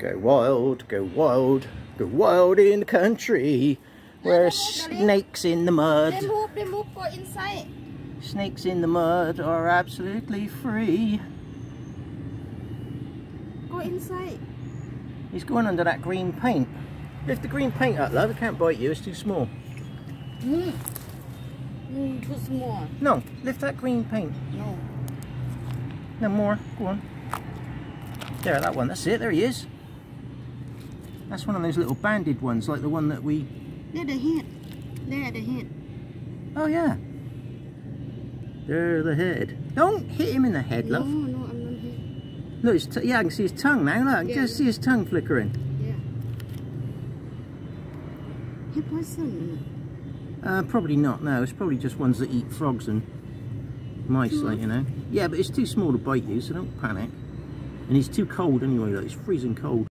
Go wild, go wild, go wild in the country where snakes in the mud. They move, they move, inside. Snakes in the mud are absolutely free. Go inside. He's going under that green paint. Lift the green paint up, love. It can't bite you. It's too small. Mm. Mm, too small. No, lift that green paint. No. No more. Go on. There, that one. That's it. There he is. That's one of those little banded ones, like the one that we... There the head. There the head. Oh, yeah. There, the head. Don't hit him in the head, love. no, no, I'm not here. Look, t yeah, I can see his tongue now. Look, I can Yeah. just see his tongue flickering. Yeah. Poison. Uh, probably not, no. It's probably just ones that eat frogs and mice, like, you know. Yeah, but it's too small to bite you, so don't panic. And he's too cold anyway, like, it's freezing cold.